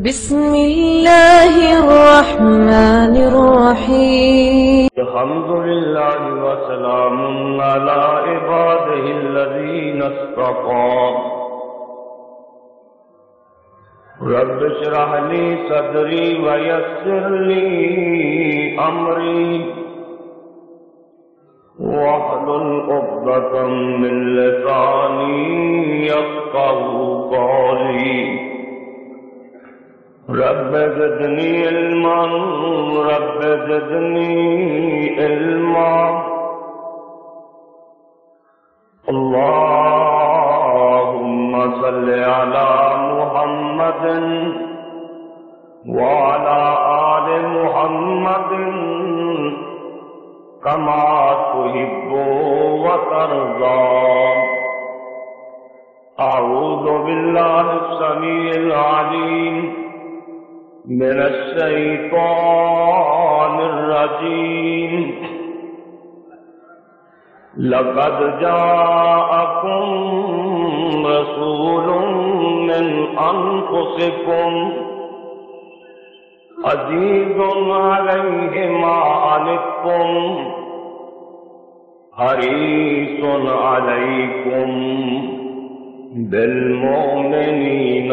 بسم الله الرحمن الرحيم. الحمد لله وسلام على عباده الذين اصطفى. رب اشرح لي صدري ويسر لي أمري. واحلل عقدة من لساني يفقه قولي. رب زدني علما، رب زدني علما۔ اللهم صل على محمد وعلى آل محمد كما تحب وترضى أعوذ بالله السميع العليم من الشيطان الرجيم. لقد جاءكم رسول من أنفسكم عزيز عليه ما عنتم حريص عليكم بالمؤمنين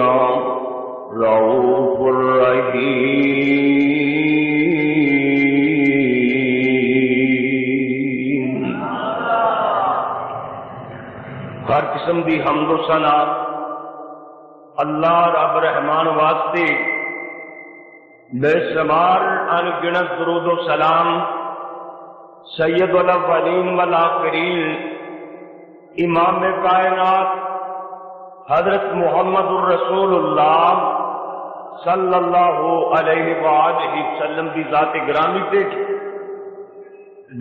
رؤوف ہر قسم دی حمد و ثنا اللہ رب رحمان واسطے بے شمار ان گنت درود و سلام سید الاولین والآخرین، امام کائنات، حضرت محمد الرسول اللہ صلی اللہ علیہ وآلہ وسلم کی ذات گرامی تے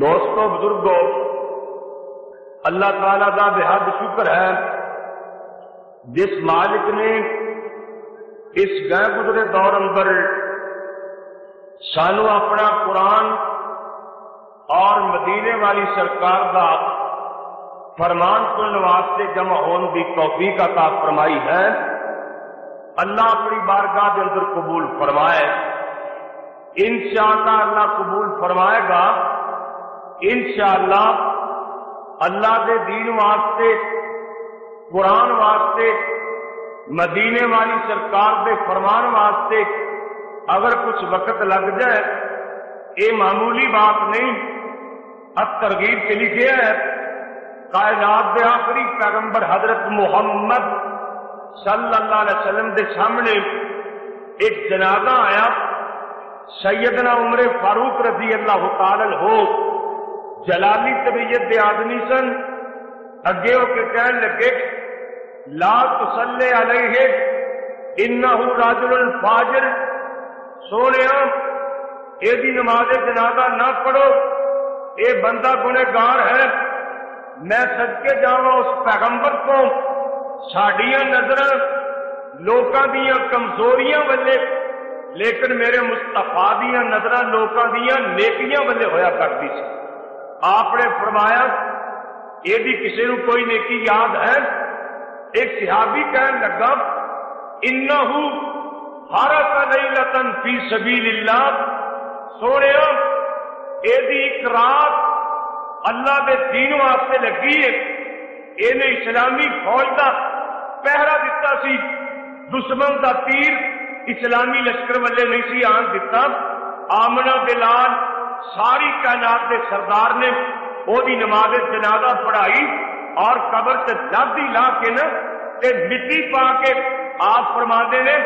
دوستو، بزرگو، اللہ تعالی دا بے حد شکر ہے۔ جس مالک نے اس گئے گزرے دور اندر سانو اپنا قرآن اور مدینے والی سرکار دا فرمان سننے واسطے جمع ہون دی توفیق عطا فرمائی ہے۔ اللہ اپنی بارگاہ کے اندر قبول فرمائے، انشاءاللہ اللہ قبول فرمائے گا، انشاءاللہ اللہ کے دین واسطے، قرآن واسطے، مدینے والی سرکار کے فرمان واسطے اگر کچھ وقت لگ جائے، یہ معمولی بات نہیں، اب ترغیب کے لکھے ہے کائنات دے آخری پیغمبر حضرت محمد صلی اللہ علیہ وسلم دے سامنے ایک جنازہ آیا، سیدنا عمر فاروق رضی اللہ تعالی ہو جلالی طبیعت دے آدمی سن، اگے ہو کے کہنے لگے، لا تسلے علیہ، انہو راجل الفاجر سونے ہاں، یہ نماز جنازہ نہ پڑھو، اے بندہ گنے گار ہے، میں سدکے جاوا اس پیغمبر کو ساڈیاں نظر لوکاں دیاں کمزوریاں والے لیکن میرے مستفا دیا نظر لوکاں دیاں نیکیاں والے ہویا کرتی سی۔ آپ نے فرمایا یہ بھی کسی نو کوئی نیکی یاد ہے؟ ایک صحابی کہنے لگا، انہو حرک لیلتن فی سبیل اللہ۔ سونے یہ ایک رات اللہ دے دین واسطے لگی ہے۔ یہ اسلامی فوج کا پہرا دتا سی دشمن کا تیر اسلامی لشکر والے نہیں سی آن دتا آمنا بلال ساری کائنات کے سردار نے وہ نماز جنازہ پڑھائی اور قبر سے لادی لا کے نا تے مٹی پا کے آپ فرما نے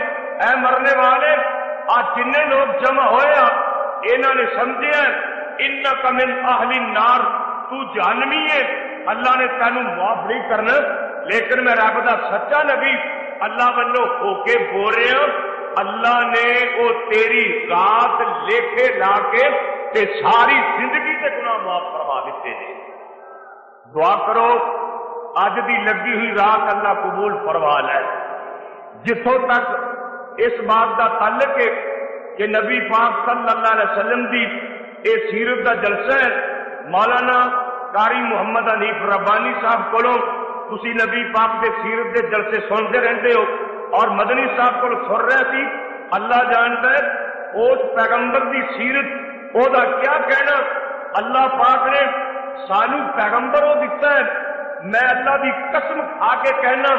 اے مرنے والے آج جن لوگ جمع ہوئے انہوں نے سمجھے ان کمن اہلی نار تو جانمی ہے اللہ نے تینوں معاف نہیں کرنا لیکن میں رب کا سچا نبی، اللہ والوں ہو کے بول رہا اللہ نے وہ تیری رات لیکھے لا کے تے ساری زندگی کے گناہ معاف کروا دیتے ہیں دعا کرو، اج دی لگی ہوئی رات اللہ قبول فرما لے۔ جتوں تک اس بات کا تعلق ہے کہ نبی پاک صلی اللہ علیہ وسلم دی اے سیرت کا جلسہ ہے، مولانا قاری محمد حنیف ربانی صاحب کو تسی نبی پاک دے سیرت دے جلسے سنتے رہتے ہو اور مدنی صاحب کو سن رہے سی، اللہ جانتا ہے، اس پیغمبر کی سیرت وہ کیا کہنا؟ اللہ پاک نے سانو پیغمبر وہ دتا ہے، میں اللہ کی قسم کھا کے کہنا،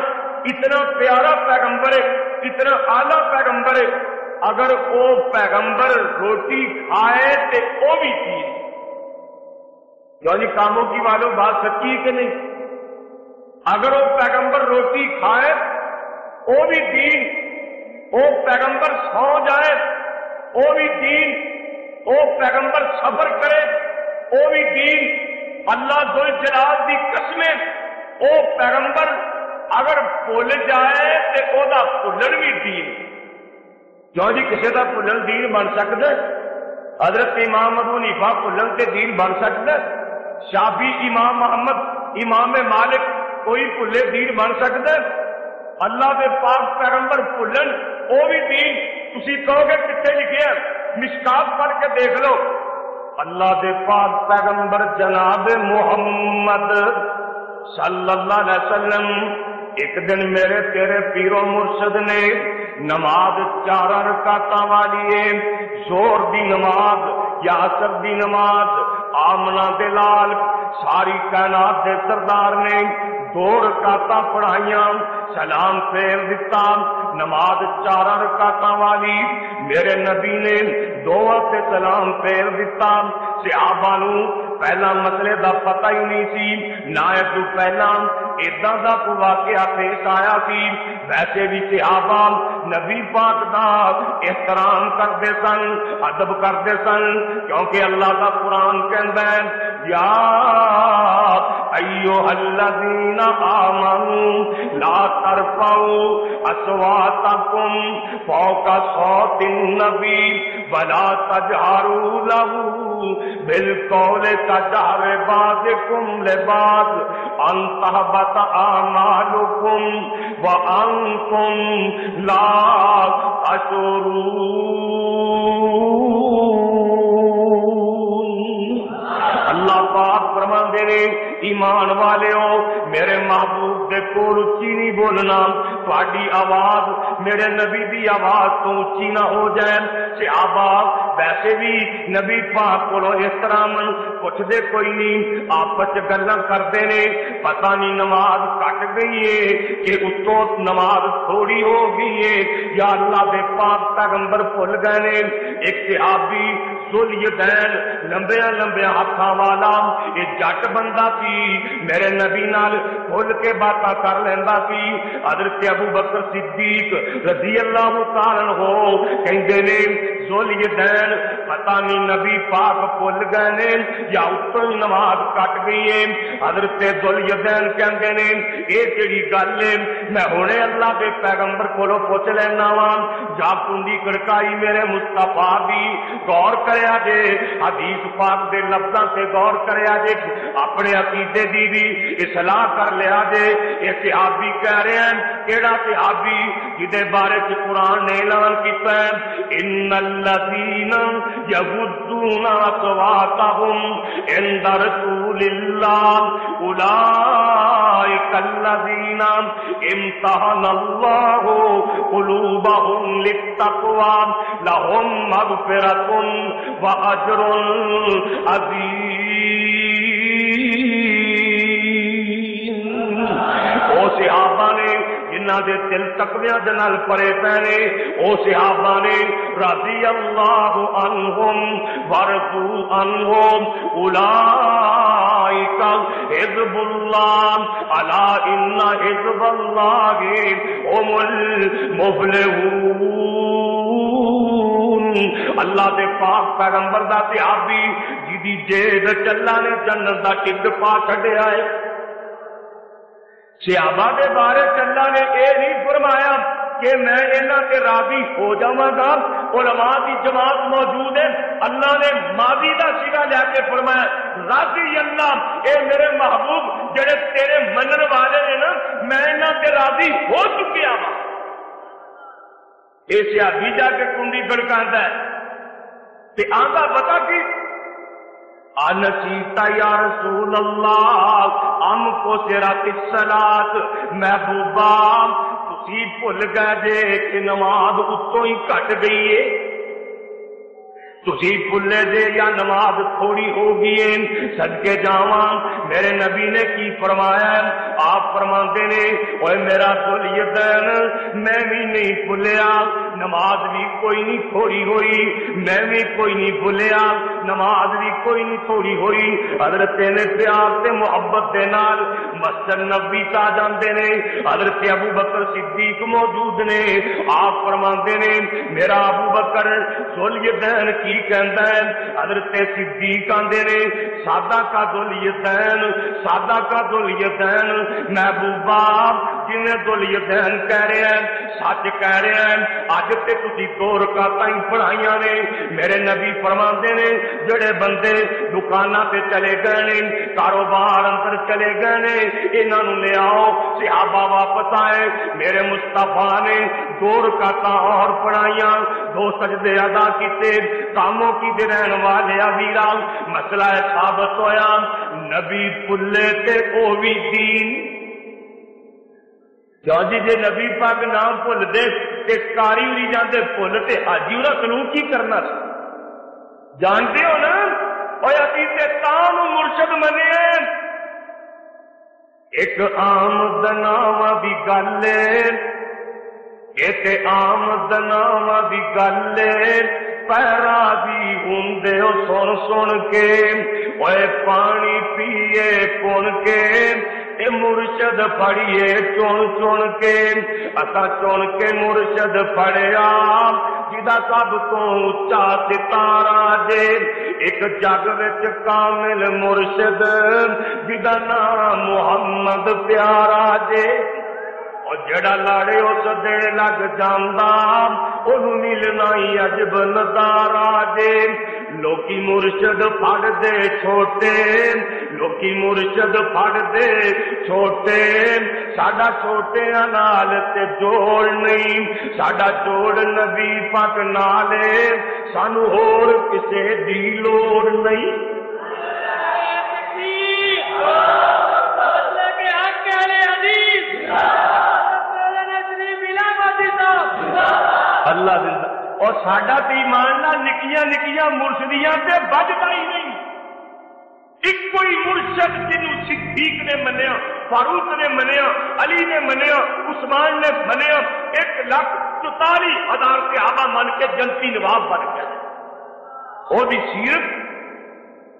اتنا پیارا پیغمبر ہے، اتنا آلہ پیغمبر ہے، اگر وہ پیغمبر روٹی کھائے تو وہ بھی چیز یعنی کاموں کی والوں بات سچی ہے کہ نہیں؟ اگر وہ پیغمبر روٹی کھائے، وہ بھی دین، وہ پیغمبر سو جائے، وہ بھی دین، وہ پیغمبر سفر کرے، وہ بھی دین۔ اللہ دل جلال کی قسمیں، وہ پیغمبر اگر بھول جائے تو وہ بھولن بھی دین۔ کیوں جی کسی کا بھولن دین بن سکتا حضرت امام ابو نیفا بھولن سے دین بن سکتا شافی امام محمد، امام مالک کوئی بھولے دین بن سکتا ہے؟ اللہ کے پاک پیغمبر بھولن وہ بھی دین۔ تھی کہو گے کتنے لکھے مشکات پڑھ کے دیکھ لو۔ اللہ دے پاک پیغمبر جناب محمد صلی اللہ علیہ وسلم، ایک دن میرے تیرے پیرو مرشد نے نماز چار رکاتا والی زور دی نماز یا اثر دی نماز آمنا دے لال ساری کائنات دے سردار نے دو رکاتا پڑھائیاں، سلام پھیر دیتا نماز چار رکاتا والی۔ میرے نبی نے دو سے سلام پھیر دیتا صحابہ نو پہلا مسئلے دا پتہ ہی نہیں سی۔ نہ تو پہلا ادا دا کو واقعہ پیش آیا سی۔ ویسے بھی صحابہ نبی پاک دا احترام کرتے سن، ادب کرتے سن، کیونکہ اللہ کا قرآن کہندا ہے یا ایوہ الذین آمنوا لا ترفعوا اصواتکم فوق صوت النبی ولا تجهروا له بالقول كجهر بعضكم لبعض ان آمالکم اعمالكم وانتم لا تشعرون۔ اللہ پاک فرما دے ایمان والے ہو میرے محبوب دے کول اچھی نہیں بولنا تھوڑی آواز میرے نبی دی آواز تو اچھی نہ ہو جائے۔ صحابہ ویسے بھی نبی پاک کو احترام پوچھتے کوئی نہیں، آپس گلا کرتے نے۔ پتہ نہیں نماز کٹ گئی ہے کہ اتو نماز تھوڑی ہو گئی ہے۔ یا اللہ دے پاک پیغمبر بھول گئے نے۔ ایک صحابی دین لمبیا لمبیا ہاتھوں والا یہ جٹ بندہ سی میرے نبی نال کھل کے بات کر لینا سی حضرت ابو بکر صدیق رضی اللہ تعالی ہو کہندے نے زولی دین پتہ نہیں نبی پاک بھول گئے نے یا اتوں ہی نماز کٹ گئی ہے حضرت زولی دین کہندے نے یہ جڑی گل ہے میں ہونے اللہ کے پیغمبر کولو پوچھ لینا وا جا کنڈی کڑکائی میرے مستفا دی غور کرے کریا جے حدیث پاک دے لفظاں سے غور کریا جے اپنے عقیدے دی بھی اصلاح کر لیا جے یہ صحابی کہہ رہے ہیں کیڑا صحابی جدے بارے چ قرآن نے اعلان کیتا ہے ان الذین یغضون اصواتهم عند رسول اللہ اولئک الذین امتحن اللہ قلوبهم للتقوى لهم مغفرة واجر عظیم او صحابہ نے جنہ دے دل تقویاں دے نال پرے پینے، او صحابہ نے رضی اللہ عنہم ورضو عنہم، اولائک حزب اللہ الا ان حزب اللہ، هم المفلحون. اللہ دے پاک پیغمبر دا تے صحابی جدی جید چلا نے جنت دا ٹڈ پا چھڈیا ہے۔ صحابہ دے بارے چلا نے یہ نہیں فرمایا کہ میں یہاں سے راضی ہو جاواں گا۔ علماء کی جماعت موجود ہے۔ اللہ نے ماضی کا سیگا لے کے فرمایا، راضی اللہ، اے میرے محبوب، جڑے تیرے منن والے نے نا، میں یہاں سے راضی ہو چکیا ہوں ایسیا بیجا کے کنڈی بڑکاندا ہے تے آندا پتا کی انسیتا یا رسول اللہ ہم کو سرات الصلاۃ محبوبہ تسی بھول گئے کہ نماز اتوں ہی کٹ گئی ہے تھی پلے دے یا نماز تھوڑی ہوگی کے جا میرے نبی نے کی فرمایا؟ آپ فرماندے نے اور میرا دل یتن میں بھی نہیں بھولیا نماز بھی کوئی نہیں تھوڑی ہوئی، میں بھی کوئی نہیں بھولیا نماز بھی کوئی نہیں تھوڑی ہوئی۔ حضرت نے پیار سے محبت دے نال مسجد نبی تا جاندے نے، حضرت ابو بکر صدیق موجود نے۔ آپ فرما نے، میرا ابو بکر دل یتن کی علی کہندا ہے حضرت صدیق آندے نے سادہ کا دولیتین سادہ کا دولیتین محبوبہ جن دولیت ہیں کہہ رہے ہیں سچ کہہ رہے ہیں آج تے تجھے دور کا تائیں پڑھائیاں نے میرے نبی فرماندے نے جڑے بندے دکانہ پہ چلے گئے نے کاروبار اندر چلے گئے نے انہاں نوں لے آؤ صحابہ واپس آئے میرے مصطفیٰ نے دو رکاوٹاں اور پڑھائیاں دو سجدے ادا کی کیتے کاموں کی دے رہن والے ویرا مسئلہ ثابت ہویا نبی پلے تے کوئی دین کیوں جی جی نبی پاک نام پھول دے تے کاری نہیں جاندے پھول تے حاجی، انہاں سلوک کی کرنا سا جانتے ہو نا؟ اور اسی تے تاں مرشد منے ایک آمدنا وا بھی گلے ایک آمدنا وا بھی گلے پیرا بھی ہوندے او سن سن کے اوے پانی پیئے کون کے؟ تے مرشد پڑیے چون چون کے۔ اسا چون کے مرشد پڑیا جدا سب تو اچا ستارا جے ایک جگ وچ کامل مرشد، جدا نام محمد پیارا جے اور جڑا لاڑے اس دین لگ جانا ان ملنا ہی عجب نظارا جے لوکی مرشد پڑ دے چھوٹے، لوکی مرشد پڑ دے چھوٹے۔ ساڈا چھوٹے نال تے جوڑ نہیں، ساڈا جوڑ نبی پاک نالے۔ سانو ہور کسے دی لوڑ نہیں۔ اور ساڈا تو ایمان نہ مرشدیاں تے بجتا ہی نہیں ایک مرشد جن صدیق نے منیا فاروق نے منیا علی نے منیا عثمان نے منیا ایک لاکھ چوتالی ہزار صحابہ من کے جنتی نواب بن گئے وہ سیرت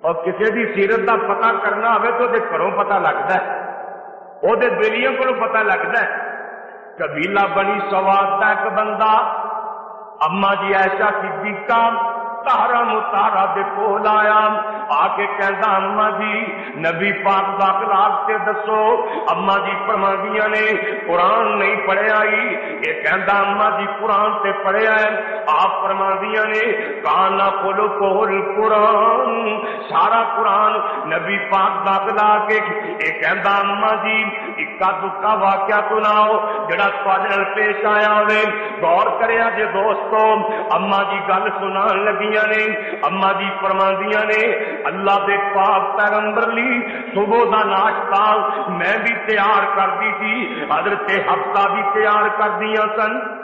اور کسی بھی سیرت کا پتا کرنا ہوے تو گھروں پتا لگتا ہے وہ دلیوں کو پتا لگتا ہے قبیلہ بنی سواد کا ایک بندہ اما جی ایسا صدیقہ تہرا متارا دے کول آیا آکے کے کہتا اما جی نبی پاک باقلات سے دسو۔ اممہ جی فرماندیاں نے، قرآن نہیں پڑھیا آئی۔ یہ کہتا اممہ جی قرآن سے پڑھیا آئے۔ آپ فرماندیاں نے، کانا کھولو کول قرآن۔ سارا قرآن نبی پاک باقلا کے یہ کہتا اممہ جی اکا دکا واقعہ سناؤ، جڑا تھوڑے پیش آیا ہوئے۔ گوھر کرے آجے دوستو اممہ جی گل سنان لگیاں نے۔ اممہ جی فرماندیاں نے اللہ دے پاک پیغمبر لی، صبح دا ناشتہ میں بھی تیار کر دی تھی، حضرت ہفتہ بھی تیار کر دیا سن۔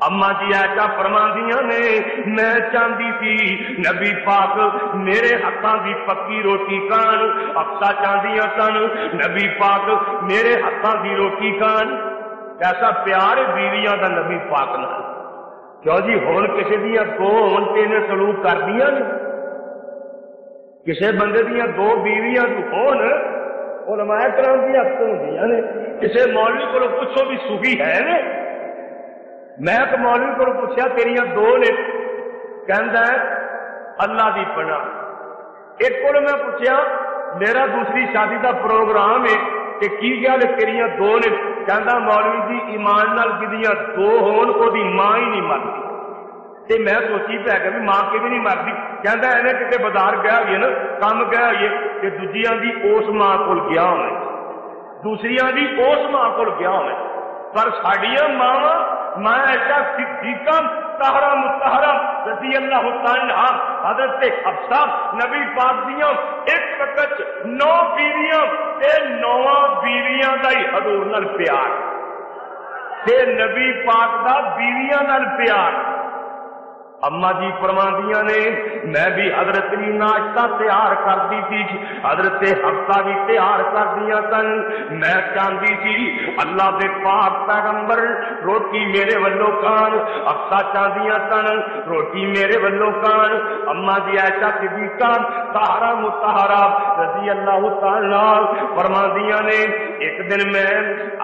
اما جی ایسا فرما دیا نے، میں چاندی تھی۔ نبی پاک میرے ہاتھ کی پکی روٹی کھان۔ ہفتا چاندیا سن، نبی پاک میرے ہاتھ کی روٹی کھان۔ ایسا پیار بیویاں دا نبی پاک نہ۔ کیوں جی ہوں کسی دیا دو ہوں تین سلوک کر دیا نے؟ کسی بندے دیا دو بیویاں تو کون علماء کرام دیا کسی مولوی کو پوچھو بھی سوکھی ہے نا میں تو مولوی کو پوچھا تیری دو نے کہندا ہے اللہ دی پنا ایک کو میں پوچھا میرا دوسری شادی دا پروگرام ہے کہ کی گیا تیریا دو نے کہندا مولوی جی ایمان نال کدیاں دو ہون او دی ماں ہی نہیں مرتی تے میں سوچی پہ کہ ماں کے بھی نہیں مرضی کہندا ہے نا کتے بازار گیا ہوئی ہے نا کام گیا ہوئے تے دوجیاں دی اس ماں کول گیا ہوئے دوسریاں دی اس ماں کول گیا ہوئے پر ساڈیاں ماواں ماں ایسا صدیقہ طاہرہ مطہرہ رضی اللہ تعالی حضرت حفصہ نبی پاک دیاں ایک وقت نو بیویاں تے نو بیویاں دا ہی حضور نال پیار۔ تے نبی پاک دا بیویاں نال پیار۔ اما جی فرماندیاں نے، میں بھی حضرت بھی ناشتہ تیار کر دی تھی۔ حضرت ہفتہ بھی تیار کر دیا سن۔ میں چاہتی تھی، اللہ دے پاک پیغمبر، روٹی میرے ولو کان۔ ہفتہ چاہدیاں سن، روٹی میرے ولو کان۔ اما جی ایسا صدیقہ سہارا متہارا رضی اللہ تعالی فرماندیاں نے ایک دن میں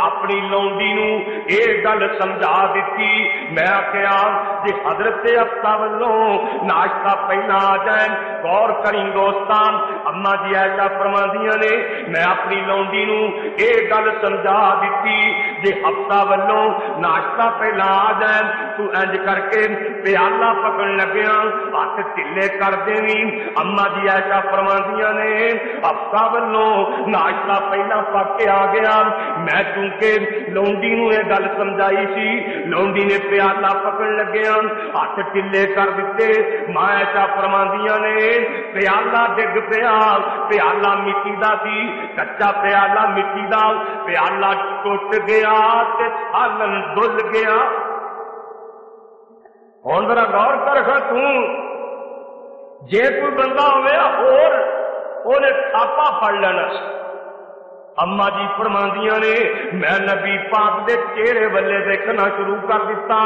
اپنی لونڈی نو یہ گل سمجھا دیتی میں آخیا جی حضرت ہفتہ ولوں ناشتہ پہلا آ جائے غور کری دوستان اما جی ایسا فرماندیاں نے میں اپنی لونڈی نو یہ گل سمجھا دیتی جی ہفتہ ولوں ناشتہ پہلا آ جائے تو انج کر کے پیالہ پکڑ لگیا ہاتھ ٹھلے کر دینی اما جی ایسا فرماندیاں نے ہفتہ ولوں ناشتہ پہلا پک کے آ گیا میں چونکہ لونڈی نو یہ گل سمجھائی سی لونڈی نے پیالہ پکڑ لگیا ہاتھ ٹھلے کر دیتے ماں ایسا فرماندیاں نے پیالہ ڈگ پیا پیالہ مٹی دا سی کچا پیالہ مٹی دا پیالہ ٹوٹ گیا تے سالن دل گیا ہوں ذرا غور کر تو جے کوئی بندہ ہوئے اور انہیں تھاپا پڑ لینا سی اما جی فرماندیاں نے، میں نبی پاک دے چہرے والے دیکھنا شروع کر دیتا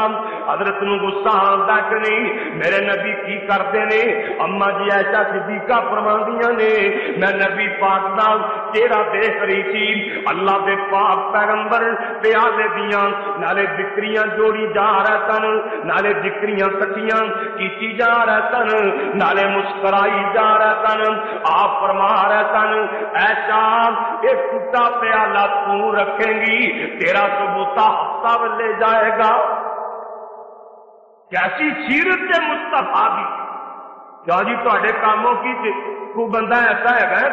حضرت نو غصہ آندا کہ نہیں، میرے نبی کی کرتے نے؟ اما جی ایسا صدیقہ فرماندیاں نے، میں نبی پاک دا چہرہ دیکھ رہی تھی۔ اللہ دے پاک پیغمبر پیالے دیاں، نالے بکریاں جوڑی جا رہے سن نالے بکریاں کٹیاں کیتی جا رہے سن نالے مسکرائی جا رہے سن آپ فرما رہے سن ایسا ایک ٹوٹا پیالہ تو رکھیں گی، تیرا ثبوتا ہفتہ لے جائے گا۔ کیسی سیرت سے مستفا بھی کیا جی تے کاموں کی کو بندہ ایسا ہے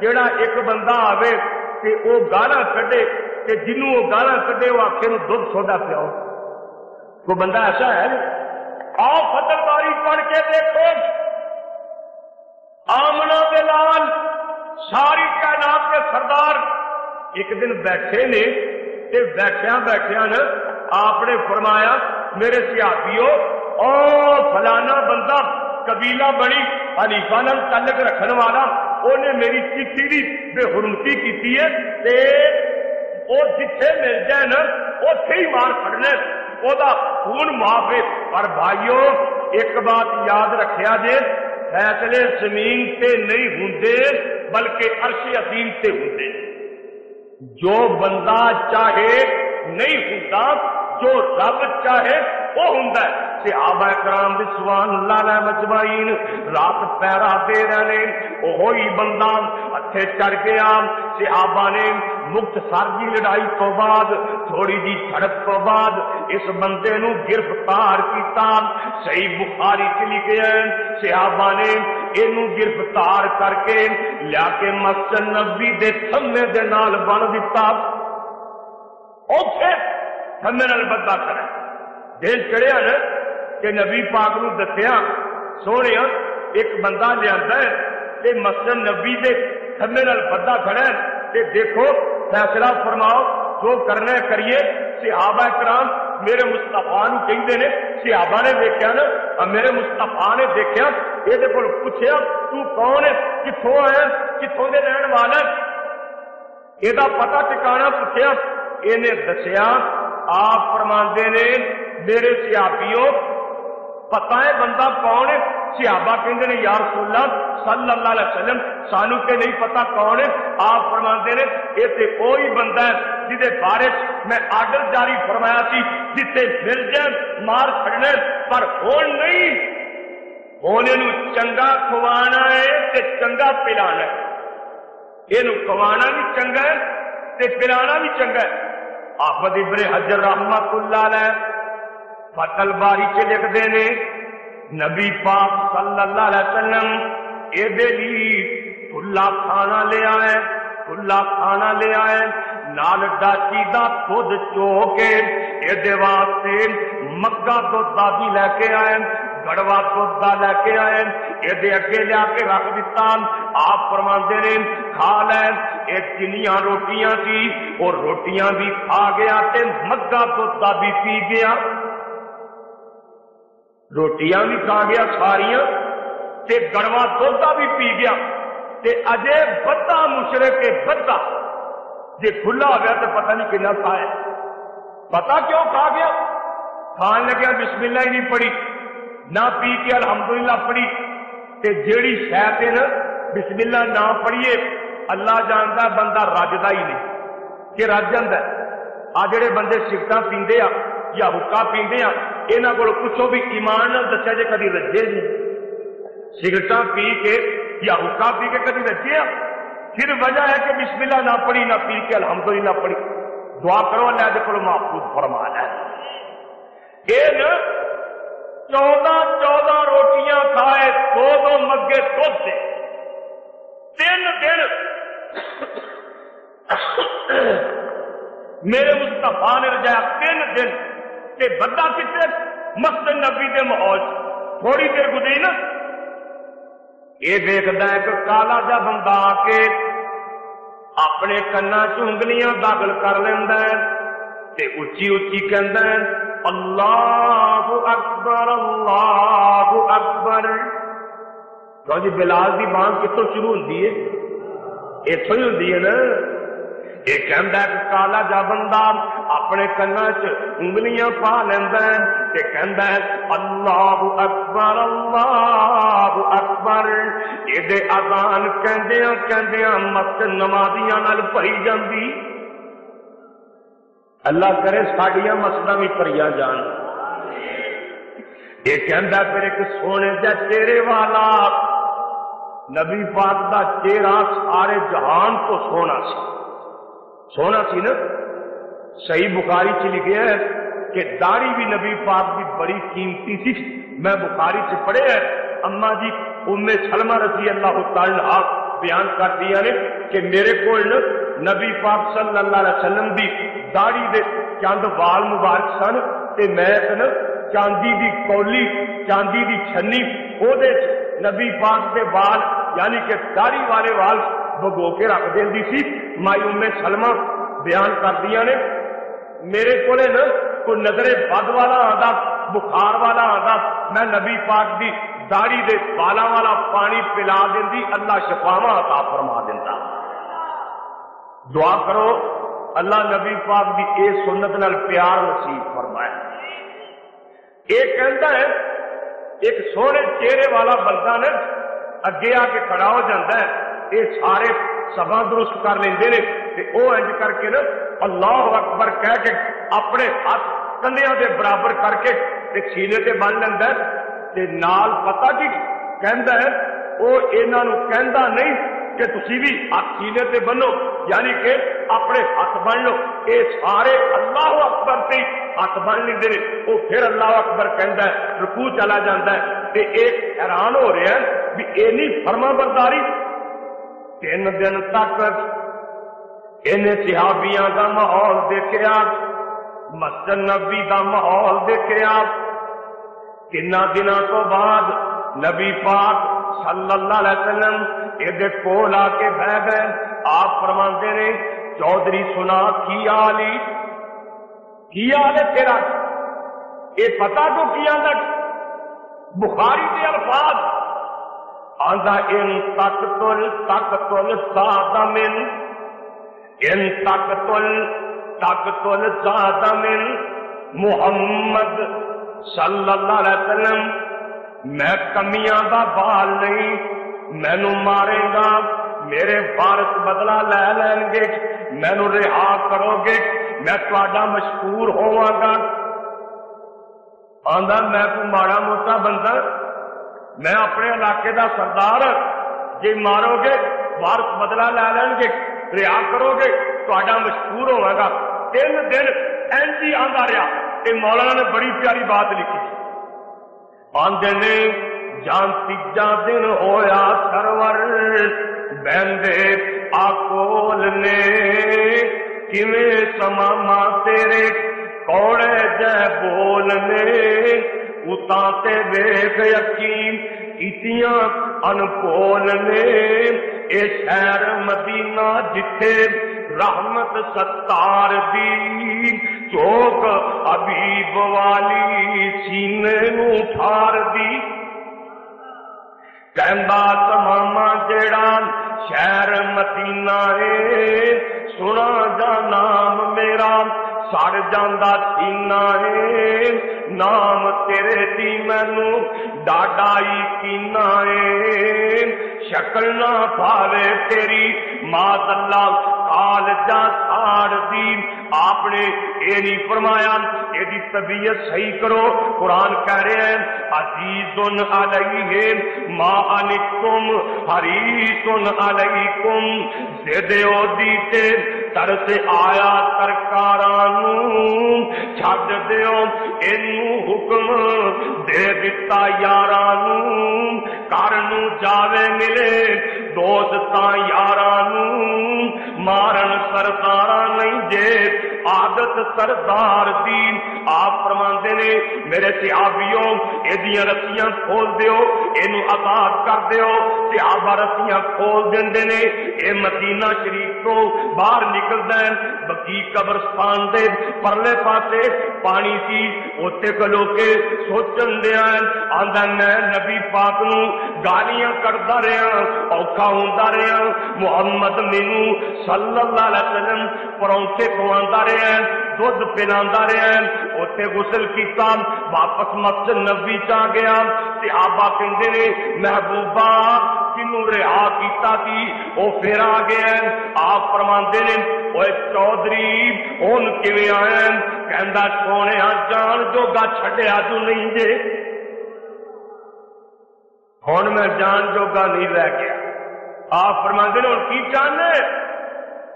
جڑا ایک بندہ آوے تے او گالا کڈے تے جنوں وہ گالا کڈے وہ آخر دھد سوڈا پیاؤ کوئی بندہ ایسا ہے جی۔ آؤ فتل باری پڑھ کے دیکھو۔ آمنا دلال ساری کائنات کے سردار ایک دن بیٹھے نے تے بیٹھیا بیٹھیا نا، آپ نے فرمایا، میرے سیابیو او فلانا بندہ، قبیلہ بڑی حلیفہ نال تعلق رکھن والا انہیں میری چیٹھی دی بے حرمتی کیتی ہے، تے او جتھے مل جائے نا، اوتھے ہی مار کھڑنے او دا خون معاف ہے۔ پر بھائیو، ایک بات یاد رکھیا جے فیصلے زمین تے نہیں ہوندے بلکہ عرش عظیم تے ہوندے جو بندہ چاہے نہیں ہوں جو رب چاہے، وہ ہوں صحابہ کرام سبحان اللہ علیہ مجمعین رات پیرا دے رہے وہی بندہ ہتھے چڑھ گیا۔ صحابہ نے مکت سر کی لڑائی تو بعد، تھوڑی جی سڑک تو بعد اس بندے نو گرفتار کیتا۔ صحیح بخاری چ لکھے صحابہ نے یہ گرفتار کر کے لیا کے مسجد نبی دے تھمے دے نال بن دیتا اوکے تھمے نال بندہ کرے دل چڑھیا نا۔ کہ نبی پاک نو دسیا، سونے، ایک بندہ لیا تے مسجد نبی دے تھمے نال بندہ کھڑا ہے تے دیکھو، فیصلہ فرماؤ، جو کرنا کریے۔ صحابہ کرام میرے مستفا نو کہتے نے، صحابہ نے دیکھا نا میرے مستفا نے دیکھا یہ پوچھا تو کون ہے؟ کتوں ہے کتوں کے رہن والا یہ پتا ٹکانا پوچھا یہ دسیا، آپ فرما نے، میرے سیابیوں پتا ہے بندہ کون ہے سیابا کہ یار سولہ صلی اللہ علیہ وسلم سانو کے نہیں پتا کون ہے آپ فرما نے یہ تو کوئی بندہ ہے جہد بارے میں آڈر جاری فرمایا سی جتنے مل جائیں مار کھڑنے پر ہون نہیں ہونے نو چنگا کھوانا ہے تے چنگا پلانا ہے یہ کھوانا بھی چنگا ہے تے پلانا بھی چنگا ہے آفد ابن حجر رحمت اللہ علیہ فتل باری چ لکھتے نے، نبی پاک صلی اللہ علیہ وسلم یہ کھلا کھانا لے آئے کھلا کھانا لے آئے، نال ڈاچی دا خود چو کے یہ واسطے مکہ تو دادی لے کے آئے، گڑوا تو لے کے آئے یہ اگے لیا کے رکھ دیتا آپ فرماندے نے، کھا لے ایک کنیاں روٹیاں تھی اور روٹیاں بھی کھا گیا تے مگا توتا بھی پی گیا۔ روٹیاں بھی کھا گیا، ساریاں، تے گڑوا توتا بھی پی گیا۔ تے اجے بدا مشرق کے بدا۔ جی کھلا ہو گیا تو پتہ نہیں کنا کھایا۔ پتا کیوں کھا گیا؟ کھان لگیا، بسم اللہ ہی نہیں پڑی نہ پی کے الحمدللہ پڑی تے جیڑی شاید نا، بسم اللہ نہ پڑھیے، اللہ جانتا بندہ رجدا ہی نہیں۔ کہ رج جاتا آ جڑے بندے سگٹا پیندے آ یا حکا پیندے آ یہاں کو پوچھو بھی ایمان دسیا جی کدی رجے جی سگٹا پی کے یا حکا پی کے کدی رجے پھر وجہ ہے کہ بسم اللہ نہ پڑھی نہ پی کے الحمدللہ نہ پڑھی دعا کرو اللہ دے کو محفوظ فرما ہے یہ چودہ چودہ روٹیاں کھائے دو دو مگے دھد سے تین دن میرے مستفا نے رجایا تین دن تے بندہ کتنے مسجد نبی دے ماحول تھوڑی دیر گزری نا۔ یہ دیکھتا ہے کہ کالا جا بندہ آ کے اپنے کنا چونگلیاں داخل کر لینا ہے تے اچھی اچھی کہندا ہے، اللہ اکبر اللہ اکبر۔ تو جی بلال دی بانگ کتوں شروع ہوتی ہے؟ اتوں ہی ہوتی ہے نا۔ یہ کہندا ہے کہ کالا جا بندہ اپنے کنا چ انگلیاں پا لینا ہے کہندا ہے، اللہ اکبر اللہ اکبر. یہ اذان کہندیاں کہندیاں مسجد نمازیاں نال بھری جاندی۔ اللہ کرے ساڈیاں مسجداں بھی بھریاں جان۔ یہ کہندا پھر ایک سونے جا چہرے والا نبی پاک دا چہرہ سارے جہان تو سونا سی۔ سونا سی نا؟ صحیح بخاری چ لکھے ہے کہ داڑھی بھی نبی پاک کی بڑی قیمتی سی میں بخاری چ پڑھے ہے اما جی ام سلمہ رضی اللہ تعالی آپ بیان کر دیا نے کہ میرے کو نبی پاک صلی اللہ علیہ وسلم دی داڑھی دے چند وال مبارک سن تے میں چاندی دی کولی، چاندی دی چھنی او دے نبی پاک دے وال یعنی کہ داڑھی والے وال بگو کے رکھ دینی سی۔ مائی ام سلمہ بیان کر دیا نے میرے کو نا، کوئی نظرے بد والا آتا بخار والا آتا میں نبی پاک دی داڑھی دے بالا والا پانی پلا دینی، اللہ شفاوا عطا فرما دینا دعا کرو، اللہ نبی پاک دی اے سنت نال پیار نصیب فرمائے۔ یہ کہتا ہے، ایک سونے چہرے والا بندہ نے اگے آ کے کھڑا ہو جاتا ہے یہ سارے سبا درست کر لیں وہ انج کر کے نا اللہ اکبر کہہ کے اپنے ہاتھ کندیا کے برابر کر کے تے سینے سے بن لینا تے نال پتا کی کہندا ہے؟ وہ یہاں نہیں کہ تسی بھی ہاتھ سینے سے بنو یعنی کہ اپنے ہاتھ بن لو۔ یہ سارے اللہ اکبر سے ہاتھ بن لیتے ہیں وہ پھر اللہ اکبر کہندا ہے، رکوع چلا جاتا ہے۔ تے ایک حیران ہو رہا ہے بھی اینی فرما برداری تین دن تک ان صحابیاں کا ماحول دیکھا مسجد نبی کا ماحول دیکھا کنا دن تو بعد نبی پاک صلی اللہ علیہ وسلم یہ کول آ کے بہ گئے۔ آپ فرماندے نے، چودھری سنا، کی آلی کی آل ہے تیرا؟ یہ پتا تو کیا لگ بخاری کے الفاظ آندا، ان تک تل تک تل سادہ من ان تک تل تک تل من محمد صلی اللہ علیہ وسلم، میں کمیاں دا بال نہیں مینو مارے گا، میرے وارث بدلہ لے لین گے مینو رہا کرو گے، میں تھوڑا مشہور ہوا گا۔ آندا، میں کو ماڑا موٹا بندہ، میں اپنے علاقے دا سردار جی مارو گے وارث بدلہ لے لین گے۔ رہا کرو گے تھوڑا مشہور ہوا گا تین دن اینجی آندا رہا یہ مولانا نے بڑی پیاری بات لکھی آدھے نے جان تیجا دن ہویا سرور بہندے آکول نے کیویں سماما تیرے کوڑے جے بولنے اتا تے ویخ یقین کیتیاں انپول نے اے شہر مدینہ جتھے رحمت ستار دی چوک عبیب والی سینے نو اٹھار دی کہندہ تماما جیڑا شہر مدینہ ہے سنا جا نام میرا سڑ جانا سینا ہے نام تیرے دی مینو ڈاڈا ہی پینا ہے شکل نہ پاوے تیری ماں اللہ کال جا ساڑ دی آپ نے یہ نہیں فرمایا یہ طبیعت صحیح کرو قرآن کہہ رہے ہیں عزیز علیہ ما علیکم حریص علیکم زیدے او دیتے سر آیا سرکاروں چھڈ دیو اینو حکم دے دتا یاراں کرن جاوے ملے دوست یار مارن سردارا نہیں جے عادت سردار دین آپ فرماندے نے میرے صحابیوں ایدیاں رسیاں کھول دیو اینو آزاد کر دیو صحابہ رسیاں کھول دیندے نے اے مدینہ شریف کو باہر نکل دین بکی قبرستان دے پرلے پاسے پانی سی اوتے کلو کے سوچن دیا آندا میں نبی پاک نو گالیاں کردا رہا اوکھا پڑھاؤں رہا محمد مینو صلی اللہ علیہ وسلم پوا رہا ہے دھد پلا رہا ہے اتنے غسل کیا واپس مسجد نبی چا گیا۔ آبا کہ محبوبہ کنو رہا کیتا تھی پھر آ گیا آپ نے چودھری جان جوگا چھڈیا تو نہیں جے میں جان جوگا نہیں لے گیا۔ آپ فرما دے اور کی چاہنے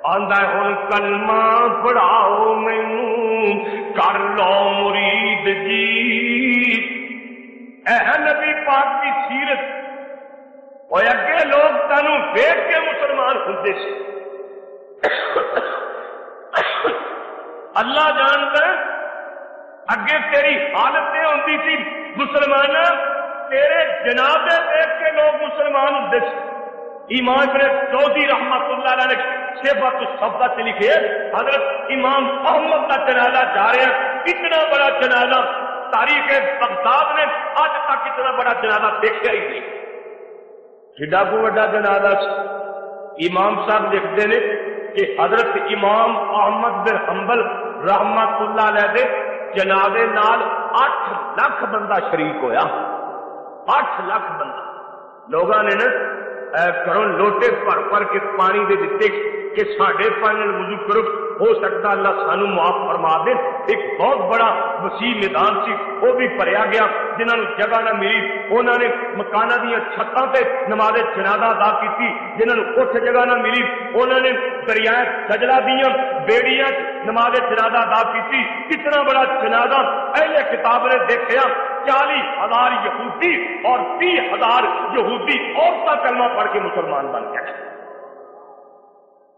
آندا ہوں کلمہ پڑھاؤ میں کر لو مرید جی۔ اے نبی پاک کی سیرت۔ اور اگے لوگ تانوں دیکھ کے مسلمان ہوں سے اللہ جانتا ہے، اگے تیری حالت نہیں ہوتی تھی مسلمان تیرے جناب دیکھ کے لوگ مسلمان ہوں سے امام ابن سعودی رحمت اللہ علیہ نے صفت الصبہ سے لکھے، حضرت امام احمد کا جنازہ جا رہے ہیں اتنا بڑا جنازہ تاریخ بغداد نے آج تک اتنا بڑا جنازہ دیکھا ہی نہیں۔ ایڈا کو وڈا جنازہ امام صاحب دیکھتے ہیں کہ حضرت امام احمد بن حنبل رحمت اللہ علیہ دے جنازے نال اٹھ لاکھ بندہ شریک ہویا۔ اٹھ لاکھ بندہ۔ لوگوں نے نا کرو لوٹے پر پر کے پانی دے دیتے کہ ساڑھے پانی وضو کرو۔ ہو سکتا اللہ سانو معاف فرما دے۔ ایک بہت بڑا وسیع میدان سی، وہ بھی بھریا گیا۔ جنہوں نے جگہ نہ ملی انہوں نے مکان دیا چھتوں سے نماز جنازہ ادا کی جنہوں نے اس جگہ نہ ملی انہوں نے دریائے سجلا دیا بیڑیاں نماز جنازہ ادا کی کتنا بڑا جنازہ اہل کتاب نے دیکھا چالیس ہزار یہودی اور تی ہزار یہودی عورتیں کلمہ پڑھ کے مسلمان بن گئے۔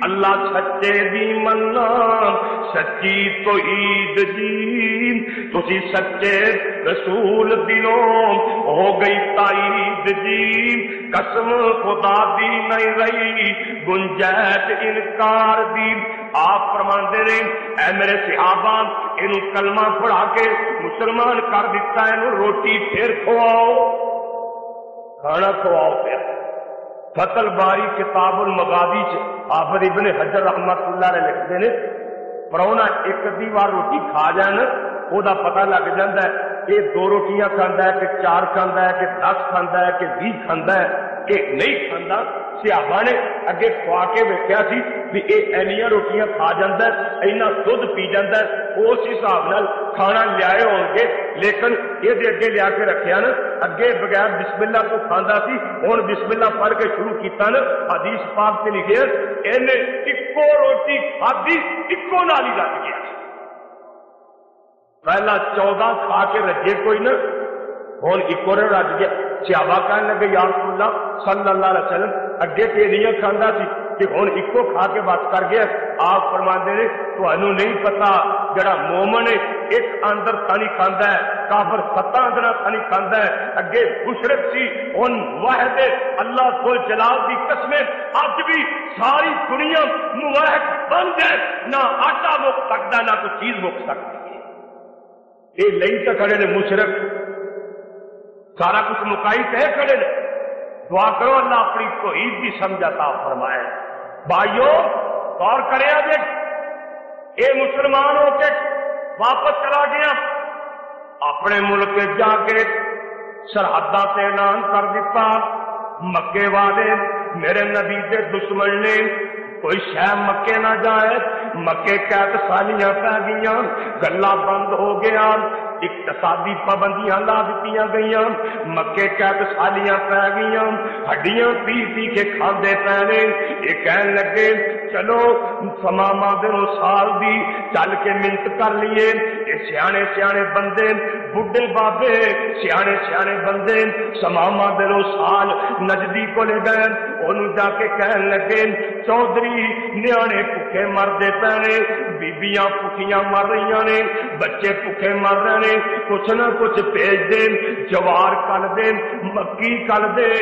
اللہ سچے دی منا سچی تو عید دین۔ تھی سچے رسول دلوں، ہو گئی تائید دین قسم خدا دی نہیں رہی گنجیت انکار دین۔ آپ فرما نے، اے میرے صحابہ یہ کلمہ پڑھا کے مسلمان کر دیتا ہے، انہوں روٹی پھر کھواؤ۔ کھانا کھواؤ پھر۔ کھواؤ فتل باری کتاب المغادی چ آفر ابن حجر رحمت اللہ نے لکھتے ہیں پرونا ایک ادھی بار روٹی کھا جائیں وہ پتہ لگ جاتا ہے کہ دو روٹیاں کھانا ہے، کہ چار کھانا ہے، کہ دس کھانا ہے، کہ بھی کھانا ہے۔ کہ نہیں کھانا سیاوا نے اگے کھوا کے ویکیا سی بھی یہ اینیا روٹیاں کھا جا اینا دھد پی جاتا اس حساب نال کھانا لیا ہون گے۔ لیکن یہ اگے لیا کے رکھیا نا، اگے بغیر بسم اللہ کو کھانا سی ہوں بسم اللہ پڑھ کے شروع کیا نا، حدیث پاک سے لکھے اینے ایکو روٹی کھادی ایکو نال ہی رکھ گیا۔ پہلا چودہ کھا کے رجے کوئی نہ ہوں ایک اور رج گیا سیابا کہنے لگے، یا رسول اللہ صلی اللہ علیہ وسلم، اگے تیریاں کھانا سی کہ ہوں ایکو کھا کے بات کر گیا۔ آپ فرما دے تمہوں نہیں پتا جڑا مومن ہے، ایک اندر تھانی کھانا ہے، کافر ستا اندر تھانی کھانا ہے۔ اگے مشرق سی ان واحد اللہ کو جلال دی قسمیں۔ اج بھی ساری دنیا مواحد بند ہے، نہ آٹا مک سکتا نہ کوئی چیز مک سکتی ہے یہ نہیں کھڑے نے مشرق سارا کچھ مکائی کہے کھڑے نے دعا کرو اللہ اپنی تو عید بھی سمجھتا فرمائے۔ بھائیو، غور کرے دیکھ اے مسلمان ہو کے، واپس چلا گیا۔ اپنے ملک جا کے سرحدہ سے اعلان کر دیتا۔ مکے والے، میرے نبی کے دشمن نے کوئی شہ مکے نہ جائے۔ مکے قید سالیاں پہ گئی گلا بند ہو گیا۔ اقتصادی پابندیاں لا دیتی گئی مکے قید سالیاں پی گئی ہڈیاں پی پی کے کھانے پے یہ کہن لگے چلو سماما دنوں سال دی چل کے منت کر لیے یہ سیانے سیانے بندے بڈھے بابے سیانے سیانے بندے سماما دنوں سال نجدی کو لے گئے انہوں جا کے کہن لگے چودھری نیانے بھوکے مرتے پے بیبیاں بھوکیاں مر رہی نے بچے بھوکے مر رہے نے کچھ نہ کچھ بھیج دے جوار کل دے مکی کل دے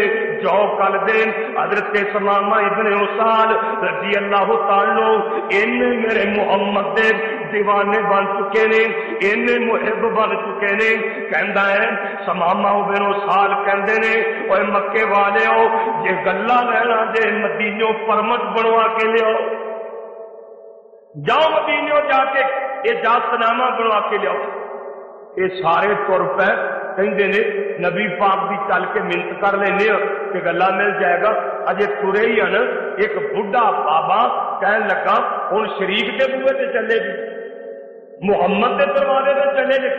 جو کل دے حضرت سماما ابن اسال رضی اللہ اللہ تعالی ان میرے محمد دے دیوانے بن چکے نے، ان محب بن چکے نے۔ کہندا ہے سماما ابن اسال کہندے نے اوے مکے والے ہو، جے گلا لینا جے مدینوں پرمٹ بنوا کے لیاؤ جاؤ مدینوں جا کے یہ جات نامہ بنوا کے لیاؤ یہ سارے تر پہ کہیں نے، نبی پاک بھی چل کے منت کر لینے، کہ گلا مل جائے گا۔ اجے ترے ہی ہیں ایک بڑھا بابا کہن لگا ہوں شریف کے بوے سے چلے جی محمد کے دروازے سے چلے جی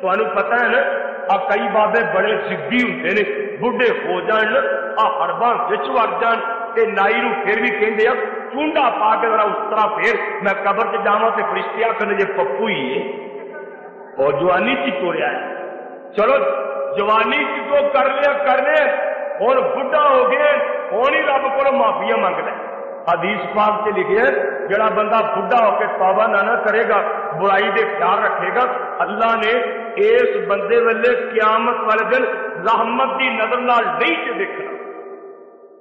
تمہیں پتا ہے نا آ کئی بابے بڑے سدھی ہوں نے بڑھے ہو جان آ ہربا بچ وڑ جان تے نائی نو پھر بھی کہندے آ چونڈا پا کے ذرا اس طرح پھر میں قبر سے جاواں تے فرشتے آکھن جے پپو ہی ہے اور جوانی کی توڑیا ہے چلو جوانی کی تو کر لیا کر لیا اور بڈھا ہو گئے ہوں ہی رب کو معافیا مانگ لے حدیث پاک سے لکھے جڑا بندہ بڈھا ہو کے توبہ نہ نہ کرے گا، برائی دے خیال رکھے گا، اللہ نے اس بندے والے قیامت والے دن رحمت کی نظر نال نہیں سے دیکھنا۔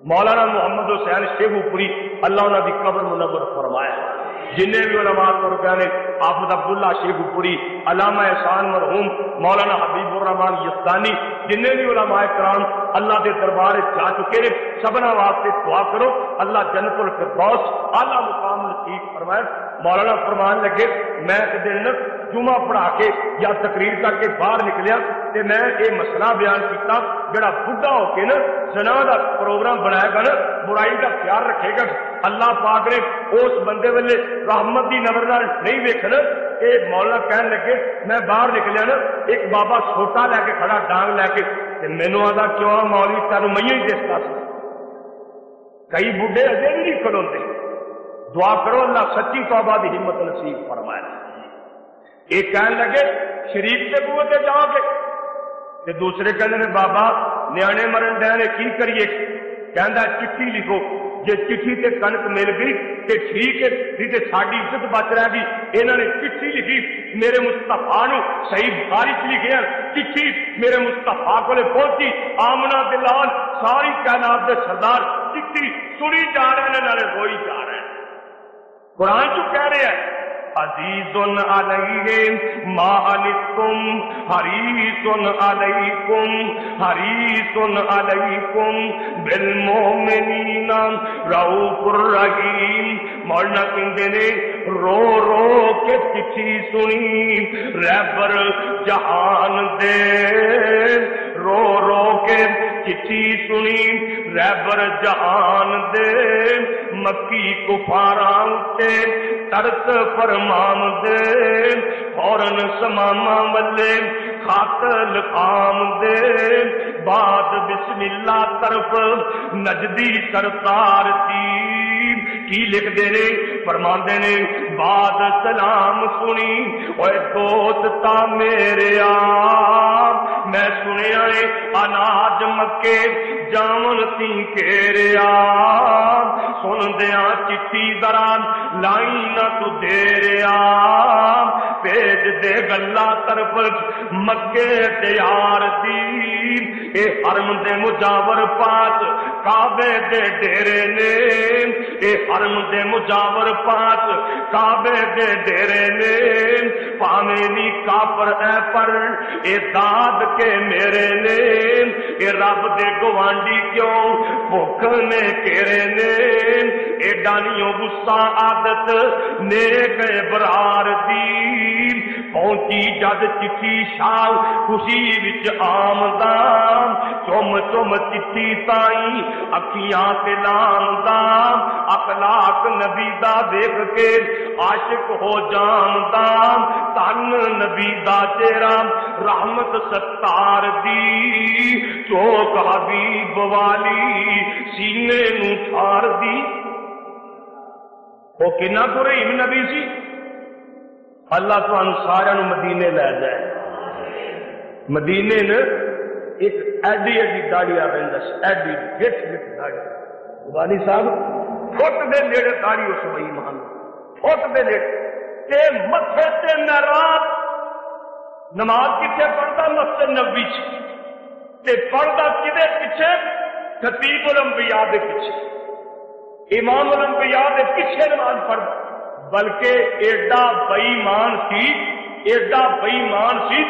مولانا محمد حسین شیخو پوری اللہ انہوں کی قبر منور فرمایا۔ جنہیں بھی علماء طور نے آفت عبداللہ شیخ پوری، علامہ احسان مرحوم، مولانا حبیب الرحمان یسدانی جنہیں بھی علماء کرام اللہ کے دربار جا چکے ہیں، سبنا واسطے دعا کرو، اللہ جنت الفردوس، اعلیٰ مقام نصیب فرمائے مولانا فرمان لگے، میں دن جمعہ پڑھا کے یا تقریر کر کے باہر نکلیا تے میں یہ مسئلہ بیان کیتا، جڑا بڈھا ہو کے نا جنا کا پروگرام بنایا گا نا، برائی کا خیال رکھے گا۔ اللہ پاک نے اس بندے والے رحمت کی نظر نہیں ویکن یہ مولا کہن لگے، میں باہر نکلیا نا، ایک بابا چھوٹا لے کے کھڑا ڈانگ لے کے مینو آتا کیوں مولی تین میں ہی دستا کئی بڈھے اجے بھی نہیں کھڑوتے دعا کرو، اللہ سچی توبہ کی ہمت نصیب فرمایا ایک کہنے لگے شریف کے بوے سے جاؤ گے تے دوسرے کہنے لگے، بابا، نیانے مرن دے کی کریے؟ کہندا چٹھی لکھو۔ جی چٹھی تے کنک مل گئی، تے ٹھیک ہے نہیں تے ساری عزت بچ رہ گئی انہوں نے چٹھی لکھی، میرے مستفا نو صحیح بخاری چ لکھے چٹھی میرے مستفا کو پہنچی۔ آمنا دلال، ساری کائنات دے سردار، چٹھی سنی جا رہے ہیں، نالے روئی جا رہے ہیں۔ قرآن چ کہہ رہے ہیں، عزیز علیہم ما عنتم حریص علیکم حریص علیکم، بالمؤمنین، رؤوف الرحیم۔ مولانا کہندے نے، رو رو کے چٹھی سنی، رہبر جہان دے۔ رو رو کے چٹھی سنی رہبر جہان دے، مکی کفاران تے ترس فرمان دے فورن سماما ولے خاتل قام دے۔ بعد بسم اللہ طرف نجدی سرکار دی کی لکھ دے رہے فرماندے نے، بعد سلام سنی. اوے دوست تا میرے آ میں سنیا ہے اناج مکے جامن سی کیریا سن دیا چٹھی دران لائی نہ تو دیریا بھیج دے گلا طرف مکے تیار دی اے حرم دے مجاور پاس کعبے دے ڈیرے نے۔ اے حرم دے مجاور پاس کعبے دے ڈیرے نے۔ پاویں نی کافر اے پر، اے داد کے میرے نے۔ اے رب دے گوانڈی کیوں بھوک نے کیرے نے؟ اے ڈانیوں غصہ عادت، نیک برار دی۔ پہنچی جد چٹھی شال خوشی وچ آمدان چم چم چٹھی تائی اکھیاں تے لامدان اخلاق نبی دا دیکھ کے عاشق ہو جاندا تن نبی دا چہرہ رحمت ستار دی چوک حبیب والی سینے نو ٹھار دی وہ کنا تو رحیم نبی سی اللہ تو سارا مدینے لے جائے۔ مدینے نے ایک ایڈی ایڈی داڑی آ رہی ایڈی گٹ گٹ داڑی والی صاحب، فٹ دے نیڑے داڑی اس بئی مان فٹ دے نیڑے۔ تے متھے تے نرات نماز کتنے پڑھتا مسجد نبی چ۔ تے پڑھتا کدے پیچھے؟ خطیب الانبیاء دے پیچھے۔ امام الانبیاء دے پیچھے نماز پڑھتا بلکہ ایڈا بئیمان سی، ایڈا بئیمان سی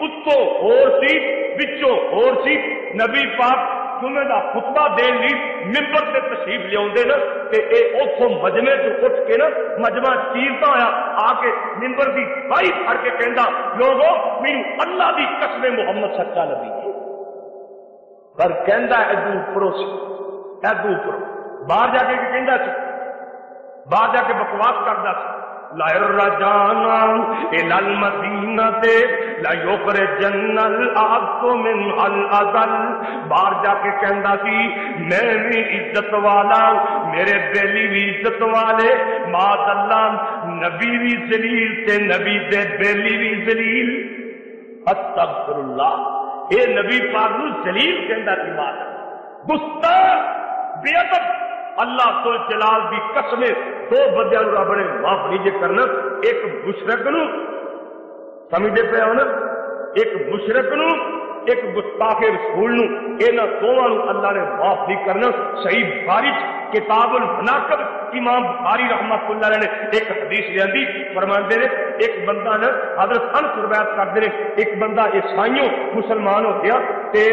اتو اور سی بچوں اور سی۔ نبی پاک جمعے کا خطبہ دین لی ممبر سے تشریف لیا نا، تے اے اتوں مجمے تو اٹھ کے نا، مجمع چیرتا ہوا آ کے ممبر کی بائی پھڑ کے کہندا لوگوں میری اللہ دی قسم محمد سچا نبی۔ ہے پر کہندا ادو اوپروں سی ادو اوپروں۔ باہر جا کے کہندا سی کے بکواس کرتا سی لا جانا الى المدینہ لا یوکر جنل آپ من الازل باہر جا کے کہندا سی، میں بھی عزت والا میرے بیلی بھی عزت والے۔ ماں اللہ نبی بھی ذلیل، تے نبی دے بیلی بھی ذلیل۔ استغفر اللہ اے نبی پاک نو ذلیل کہندا سی ماں گستاخ، بے ادب۔ اللہ تو جلال دی قسم دو بندے رب نے معاف نہیں کرنا، ایک مشرق نو سمجھتے پہ ہو نا؟ ایک مشرق نو، ایک گستاخ رسول نو انہاں دونوں اللہ نے معاف نہیں کرنا۔ صحیح بارش کتاب المناقب، امام بخاری رحمت اللہ علیہ نے ایک حدیث لیندی فرماندے نے، ایک بندہ نے حضرت انس روایت کرتے ہیں ایک بندہ عیسائیوں مسلمان ہو گیا تے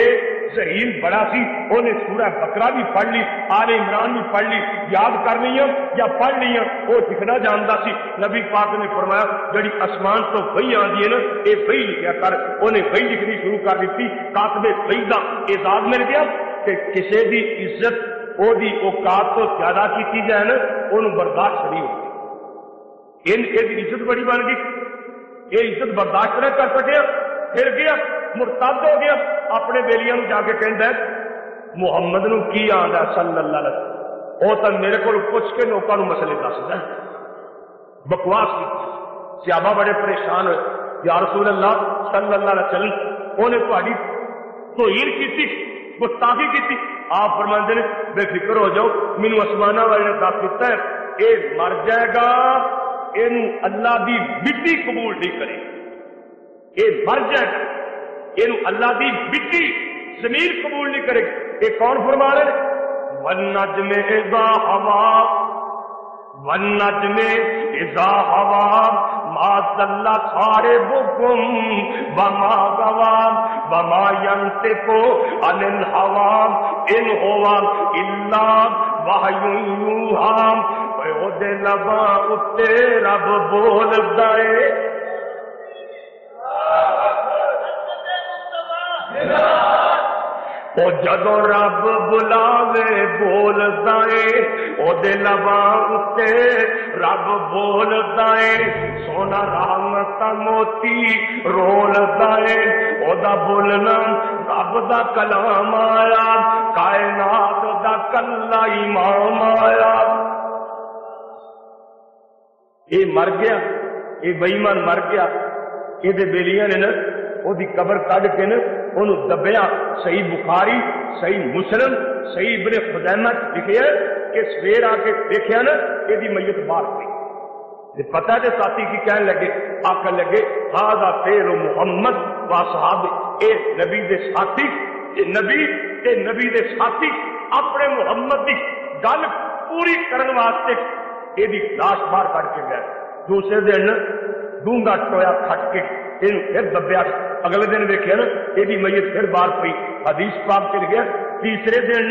ذہین بڑا سی انہیں سورہ بکرا بھی پڑھ لی، آل عمران بھی پڑھ لی، یاد کر لی یا پڑھ لی وہ لکھنا جانتا سی نبی پاک نے فرمایا، جڑی آسمان تو وہی آدھی ہے نا یہ وہی لکھا کر۔ انہیں وہی لکھنی شروع کر دیتی، کاتب وہی کا اعزاز مل گیا کہ کسی دی عزت، وہ اوقات تو زیادہ کی جائے نا وہ برداشت نہیں ہوتی۔ ان عزت بڑی بن گئی۔ یہ عزت برداشت نہ کر سکے، پھر گیا مرتد ہو گیا، اپنے بیلیاں جا کے کہہ محمد نو کی آدھا صلی اللہ علیہ وسلم؟ وہ تو میرے کو پوچھ کے لوگوں کو مسئلے دس دیں بکواس کی سیابا بڑے پریشان ہوئے۔ یا رسول اللہ صلی اللہ علیہ وسلم انہیں تاری تو ہیر کی گستاخی کی آپ فرماندے نے، بے فکر ہو جاؤ مینو آسمان والے نے دس دیتا ہے یہ مر جائے گا یہ اللہ دی مٹی قبول نہیں کرے یہ مر جائے گا۔ یہ اللہ دی مٹی زمین قبول نہیں کرے گی یہ کون فرما رہے ون نج میں ازا ہوا ون نج میں ازا ہوا ما اللہ سارے بکم بما گوا بما ینتقو عن الہوا ان ہوا الا وحی یوہا وہ دے لبا اتے رب بول دائے او جدو رب بلاوے بول دے وہ لبا اتنے رب بول دے سونا رام موتی رول دائیں او دا بولنا رب دا کلام آیا کائنات دا کلا امام آیا یہ مر گیا یہ بئیمان مر گیا اے دے بیلیاں نے نا وہ قبر کڑ کے نا انہوں دبیا، صحیح بخاری، صحیح مسلم، صحیح ابن خدمت لکھے کہ سویر آ کے دیکھا نا، یہ میت باہر پی پتا کہ ساتھی کی کہنے لگے آکر لگے ہاں پھر محمد وا صاحب اے نبی دے ساتھی، اے نبی اے نبی دے ساتھی، اپنے محمد دی گل پوری کرن واسطے یہ لاش باہر کٹ کے گئے دوسرے دن ڈونگا ٹویا کھٹ کے یہ پھر دبیا۔ اگلے دن ویکیا نا یہ میت پھر بار پی حدیث پاک چل گیا۔ تیسرے دن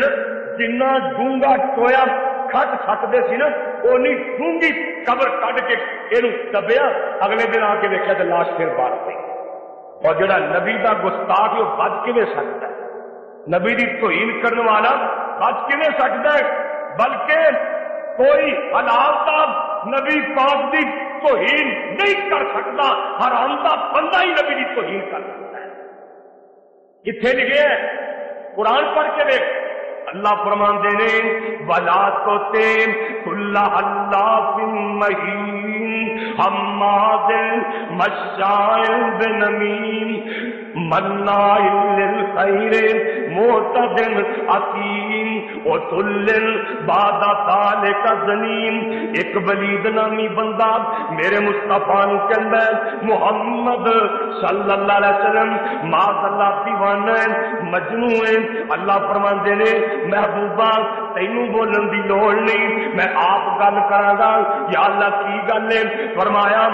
جنا ڈونگا ٹویا کھٹ سکتے سی نا، اونی ڈونگی قبر کٹ کے یہ دبیا۔ اگلے دن آ کے ویکیا تو لاش پھر بار پی اور جڑا نبی کا گستاخ وہ بچ کھے سکتا ہے؟ نبی کی توہین کرنے والا بچ کھے سکتا ہے؟ بلکہ کوئی حالات نبی پاک دی توہین نہیں کر سکتا ہر آمدہ بندہ ہی نبی دی توہین کر سکتا ہے۔ کتنے لکھے ہے قرآن پڑھ کے دیکھ۔ اللہ فرمان دے نے ولا تو تین کلا اللہ بن مہین ہم مادل مشائل بنمین منا ایک ولید نامی بندہ میرے مصطفیٰ محمد صلی اللہ علیہ وسلم اللہ اللہ نے محبوبہ تینوں بولن دی لوڑ نہیں میں آپ گل کر گا یا اللہ کی گل ہے فرمایا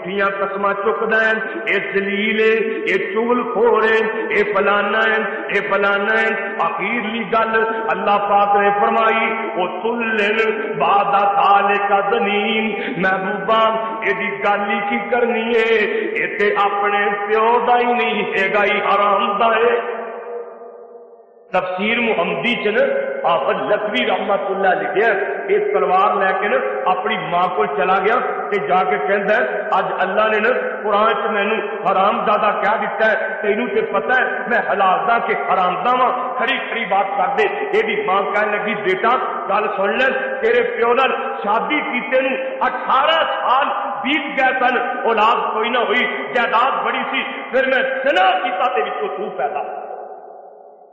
جھوٹیاں قسم چکد ہے یہ دلیل ہے یہ چگل خور ہے یہ فلانا ہے یہ فلانا ہے اخیرلی گل اللہ پاک نے فرمائی، وہ تلن بعد سال کا دنیم محبوبہ یہ گل ہی کی کرنی ہے؟ یہ تے اپنے پیو دا ہی نہیں ہے گا حرام دا ہے۔ تفسیر محمدی چ نا آپ لکھوی رحمت اللہ لکھیا ایک تلوار لے کے نا اپنی ماں کو چلا گیا تے جا کے کہندا ہے اج اللہ نے نا قرآن چ مینوں حرام زادہ کیا دیتا ہے تینوں تے پتہ ہے میں حلال دا کہ حرام دا وا کھڑی کھڑی بات کر دے۔ اے ایدی ماں کہنے لگی، بیٹا، گل سن لے، تیرے پیو نال شادی کیتے نو 18 سال بیت گئے سن۔ اولاد کوئی نہ ہوئی، جائیداد بڑی سی، پھر میں زنا کیتا تے وچوں تو پیدا۔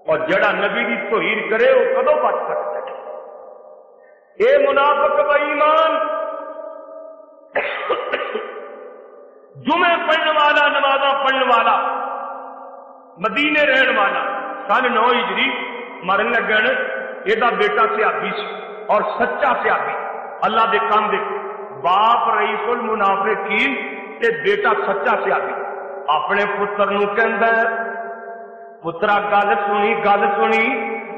اور جڑا نبی کی توہین کرے وہ کدو بچ سکتا ہے؟ اے منافق و ایمان جمعے پڑھنے والا، نمازاں پڑھنے والا، مدینے رہن والا، سن نو ہجری مرن لگن یہ بیٹا سیابی سی اور سچا سیابی۔ اللہ دے کام دے باپ رئیس المنافقین تے بیٹا سچا سیابی۔ اپنے پتر نو کہندا ہے پترا گل سنی گل سنی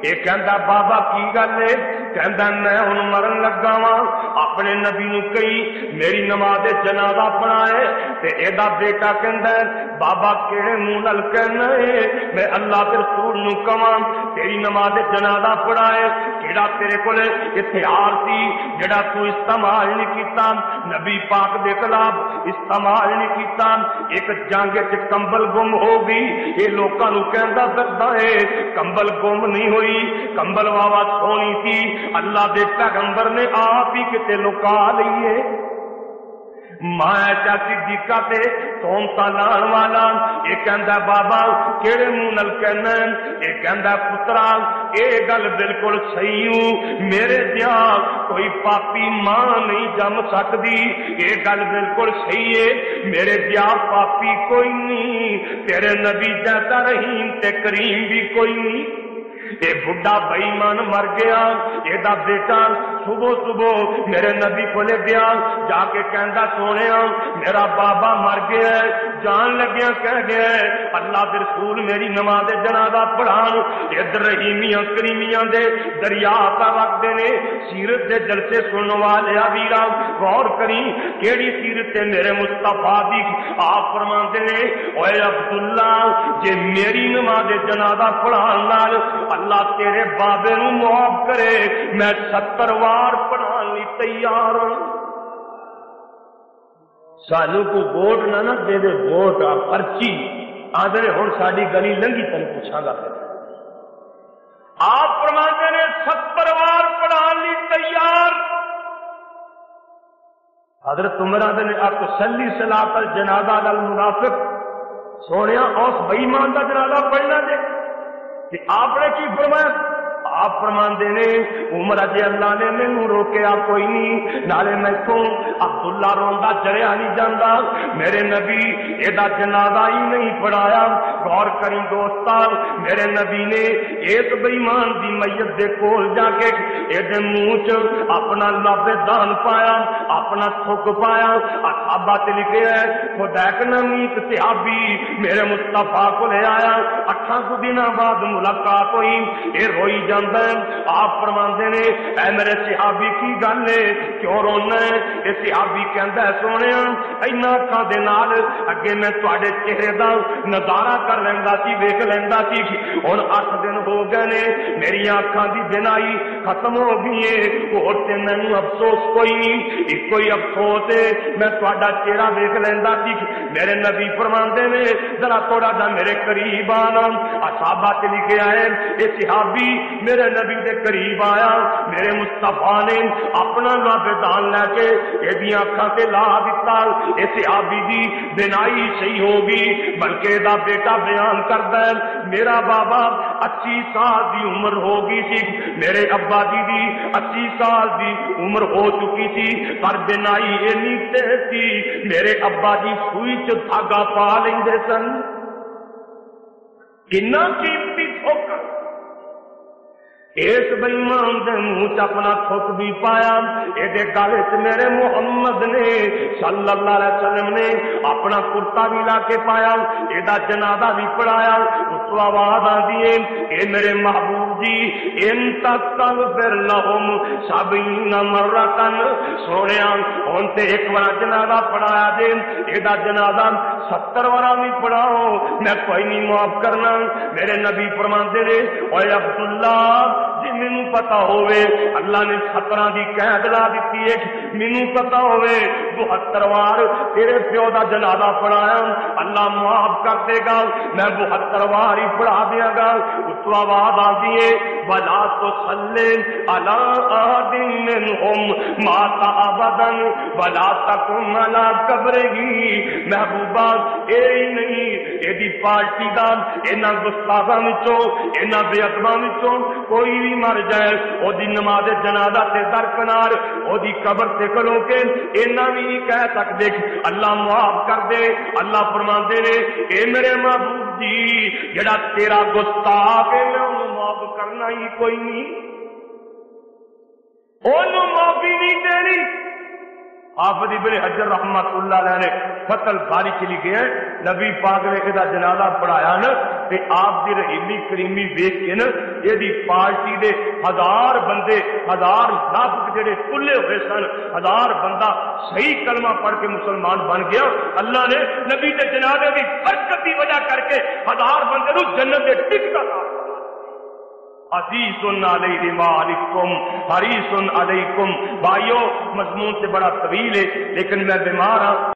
یہ کہندا بابا کی گل ہے کہندا میں ہن مرن لگا وا اپنے نبی نو کئی میری نماز جنازہ پڑھائے تے ایدا بیٹا کہندا ہے بابا کیڑے منہ نال کہنا ہے میں اللہ دے رسول نو کواں تیری نماز جنازہ پڑھائے جڑا تیرے کو ہتھیار سی، جڑا تو استعمال نہیں کیتا، نبی پاک دے خلاف استعمال نہیں کیتا، ایک جنگ وچ کمبل گم ہو گئی یہ لوکاں نو کہندا پھردا ہے کمبل گم نہیں ہوئی، کمبل واوا سونی تھی اللہ دے پیغمبر نے آپ ہی کتے لکا لئیے۔ ماں چاچی دیکھا تے تون تا لان والا یہ کہندا بابا کیڑے منہ نال کہنا یہ کہندا پترا اے گل بالکل صحیح ہوں میرے دیا کوئی پاپی ماں نہیں جم سکتی یہ گل بالکل صحیح ہے میرے دیا پاپی کوئی نہیں تیرے نبی جیسا رحیم تے کریم بھی کوئی نہیں یہ بڈا بئیمان مر گیا یہ بیٹا صبح صبح میرے نبی کو لے گیا جا کے کہندا سونے میرا بابا مر گیا ہے، جان لگیا کہہ گیا ہے، اللہ دے رسول میری نماز جنازہ پڑھان، ادھر رحیمیاں، کریمیاں دے دریا پا وقتے نے، سیرت دے جلسے سننے والے ویرا غور کری، کیڑی سیرت تے میرے مصطفیٰ دی؟ آپ فرماندے نے اوے عبداللہ، جے میری نماز جنازہ پڑھان نال، اللہ تیرے بابے نو معاف کرے، میں ستر وار پڑھان لی تیار ہوں۔ سانو کو ووٹ نہ نہ دے دے، ووٹ آ پرچی۔ آدھے ہوں ساری گلی لنگی تین پوچھا گا پھر۔ آپ فرماتے نے ستر وار پڑھان لی تیار۔ حضرت عمر آدھے نے آپ تسلی سلاط الجنازہ المنافق سونے اس بئیمان کا جنازہ پڑھنا جے۔ کہ آپ نے کی فرمایا؟ آپ فرماندے نے عمر اجے اللہ نے مینوں روکیا، کوئی نہیں۔ نالے میں تو عبداللہ روندا چڑیا نہیں جاندا۔ میرے نبی ایدا جنازہ ہی نہیں پڑھایا۔ غور کریں دوستا، میرے نبی نے ایک بےمان دی میت دے کول جا کے ایدے منہ چ اپنا لب دان پایا، اپنا تھک پایا۔ اصحابہ تے لکھے ہے، خدا ایک نمی ایک صحابی میرے مصطفیٰ کو لے آیا۔ اٹھا سو دن بعد ملاقات ہوئی۔ اے روئی جان آپ فرماندے نے، اے میرے صحابی کی گل ہے، کیوں رونا ہے؟ یہ صحابی کہندا ہے سونے اینا اکھاں دے نال اگے میں تواڈے چہرے دا نظارہ کر لیندا سی، ویکھ لیندا سی۔ ہن 8 دن ہو گئے نے، میری اکھاں دی بنائی ختم ہو گئی ہے اور تے مینوں افسوس کوئی نہیں ایک کوئی افسوس ہے۔ میں تواڈا چہرہ ویکھ لیندا سی۔ میرے نبی فرماندے نے، ذرا تھوڑا جا میرے قریب آنا۔ اصحابہ تے لکھے آئے اے صحابی میرے نبی دے قریب آیا، میرے مصطفیٰ نے اپنا لابدان لے کے یہ اکھا سے لا دیتا اسے آبی دی بنائی صحیح ہوگی، بلکہ دا بیٹا بیان کرتا ہے، میرا بابا اسی سال دی عمر ہوگی سی، میرے ابا جی دی اسی سال دی عمر ہو چکی تھی پر بنائی اینی تیز تھی میرے ابا جی سوئی چ دھاگا پا لیں سن۔ کنا قیمتی ٹھوکر اس بئیمان دے منہ چ اپنا تھوک بھی پایا۔ یہ گل چ میرے محمد نے صلی اللہ علیہ وسلم نے اپنا کرتا بھی لا کے پایا۔ یہ جنازہ بھی پڑھایا۔ کو آواز آتی ہے اے میرے محبوب جی ان تک تل پھر لہم سابین مرتن۔ سونے ہوں تے ایک بار جنازہ پڑھایا جے۔ یہ جنازہ ستر بار بھی پڑھاؤ۔ میں کوئی نہیں معاف کرنا۔ میرے نبی فرماندے نے اے عبداللہ جی پتا ہوئے اللہ نے سترہ دی قید لا دیتی ہے مینو پتا ہوئے بہتر وار تیرے پیو دا جنازہ پڑھایا، اللہ معاف کر دے گا، میں بہتر وار ہی پڑھا دیا گا۔ اس کو آواز آتی ہے بلا تو سلے اللہ دن منہم ماتا ابدن بلا تکم الا قبر ہی محبوبہ، اے نہیں، اے دی پارٹی دا انہاں گستاخاں وچوں انہاں بے ادباں وچوں کوئی بھی مر جائے، او دی نماز جنازہ تے درکنار او دی قبر تے کھلو کے اینا بھی نہیں کہہ سکدے اللہ معاف کر دے، اللہ فرماندے نے، اے میرے محبوب جی جڑا تیرا گستاخ ہے میں انہوں معاف کرنا ہی کوئی نہیں۔ انہوں معافی نہیں دینی۔ حافظ ابن حجر رحمت اللہ علیہ نے فتل باری کے لیے گئے نبی پاک نے یہ جنازہ پڑھایا نا تے آپ دی رحیمی کریمی ویک کے نا یہ دی پارٹی دے ہزار بندے، ہزار لاکھ جڑے کلے ہوئے سن، ہزار بندہ صحیح کلمہ پڑھ کے مسلمان بن گیا۔ اللہ نے نبی دے جنازے کی برکت کی وجہ کر کے ہزار بندے نو جنت دے ٹک کا عزیز علیہ حریص علیکم۔ بھائیو مضمون سے بڑا طویل ہے لیکن میں بیمار ہوں۔